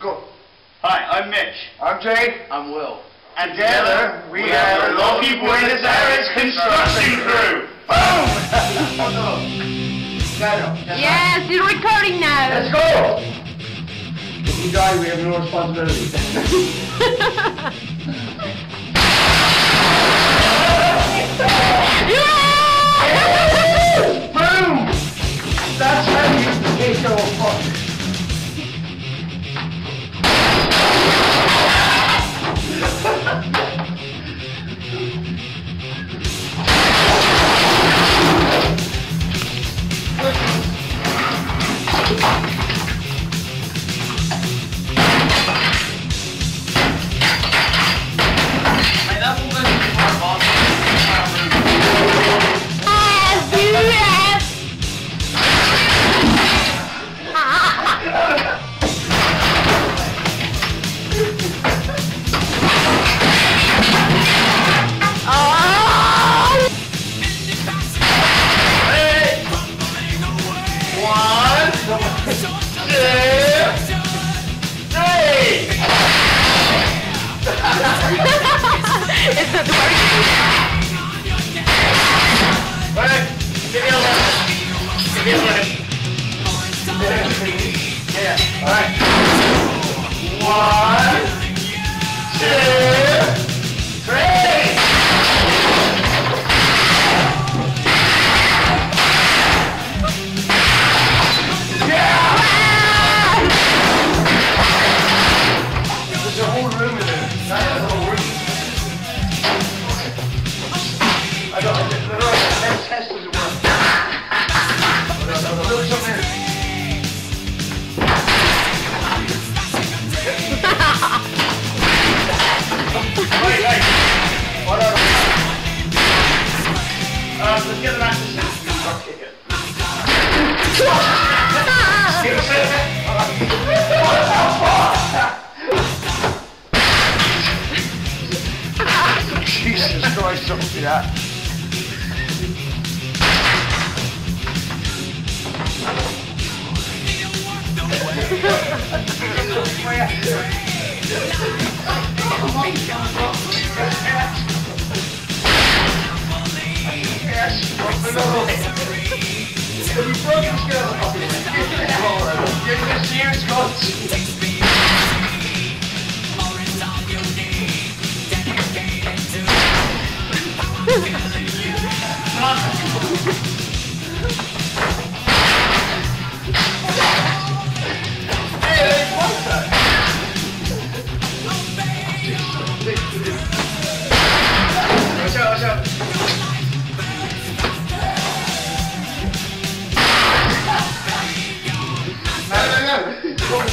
Go. Hi, I'm Mitch. I'm Jay. I'm Will. And together, we are the Loki Buenos Aires Construction Crew. Boom! Yes, you're recording now. Let's go. If we die, we have no responsibility. It's No. Have you broken scale? Give me this year, Scott.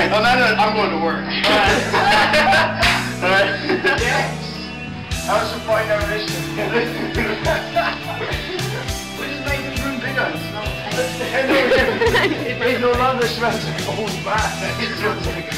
Alright, on that note, I'm going to work. All right. All right. That was the point of this. we just make this room bigger. It's not- It no longer smells like old bath. It smells like